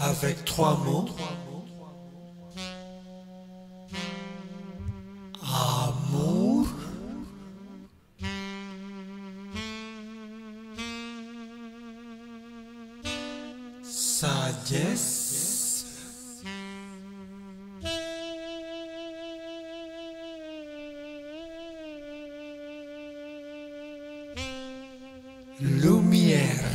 avec trois mots. Amour. Sagesse. Lumière.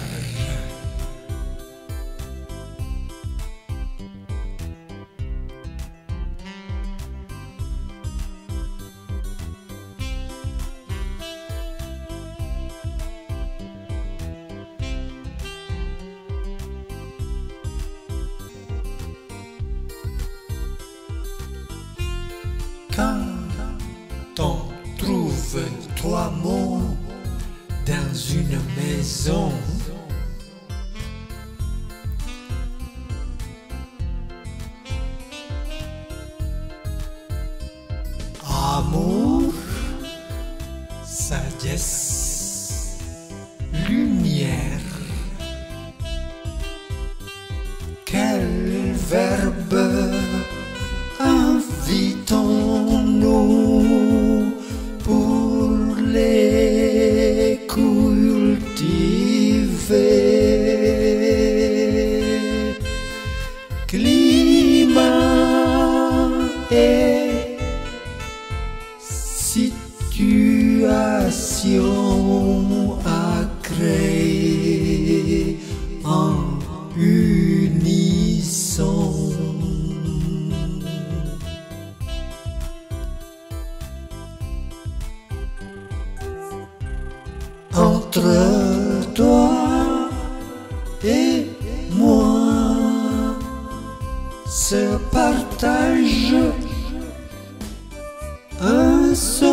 Trouve trois mots dans une maison, amour, sagesse, et situation à créer en unisson. entre se partage. Un seul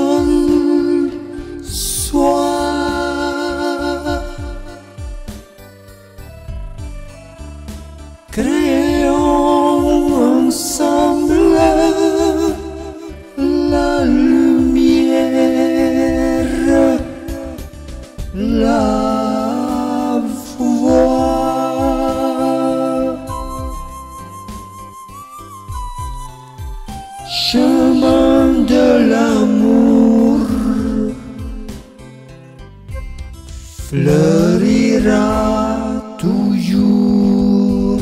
toujours.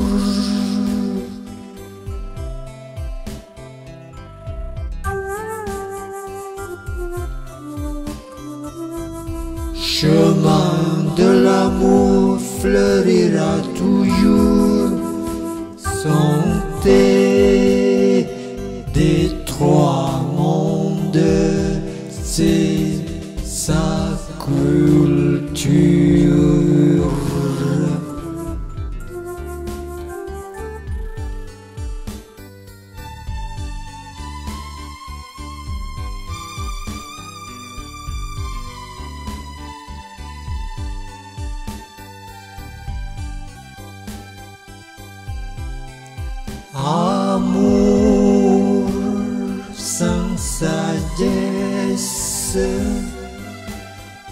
Chemin de l'amour fleurira toujours. Santé des trois mondes, c'est sa culture.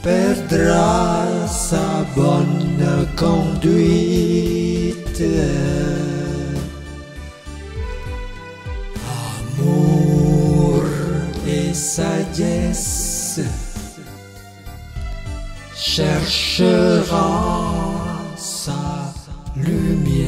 Perdra sa bonne conduite. Amour et sagesse cherchera sa lumière.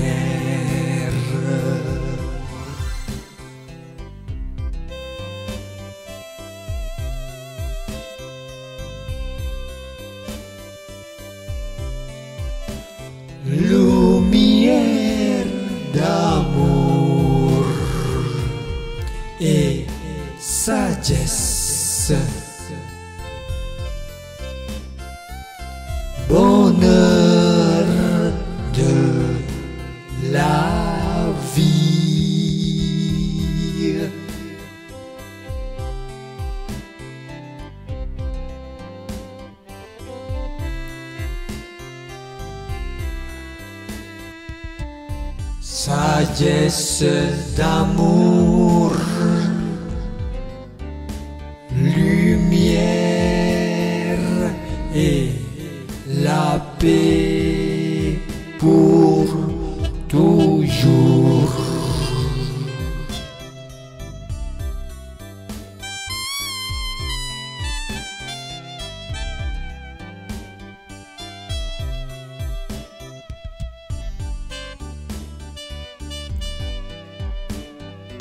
Lumière d'amour et sagesse. Sagesse d'amour,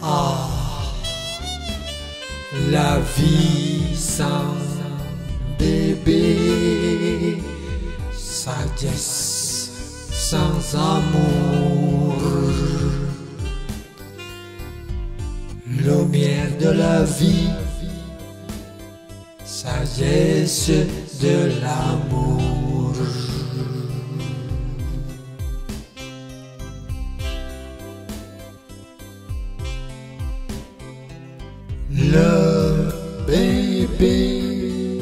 Ah, la vie sans bébé, sagesse sans amour, lumière de la vie, sagesse de l'amour. Le bébé,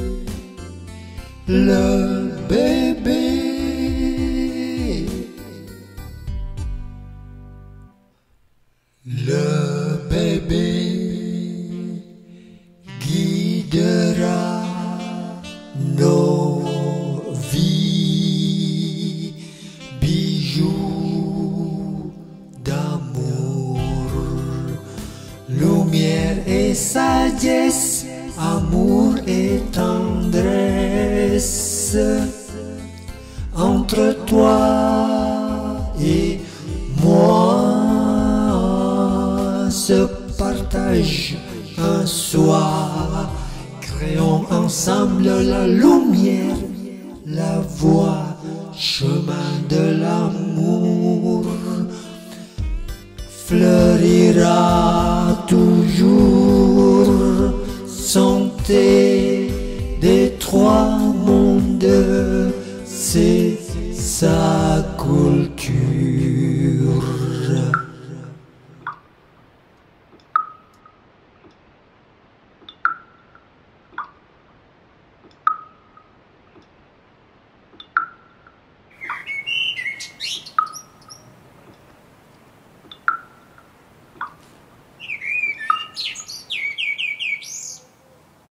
le bébé, le bébé. Guidera nos vies, bijoux amour et tendresse. Entre toi et moi se partage un soir. Créons ensemble la lumière, la voie, chemin de l'amour fleurira toujours santé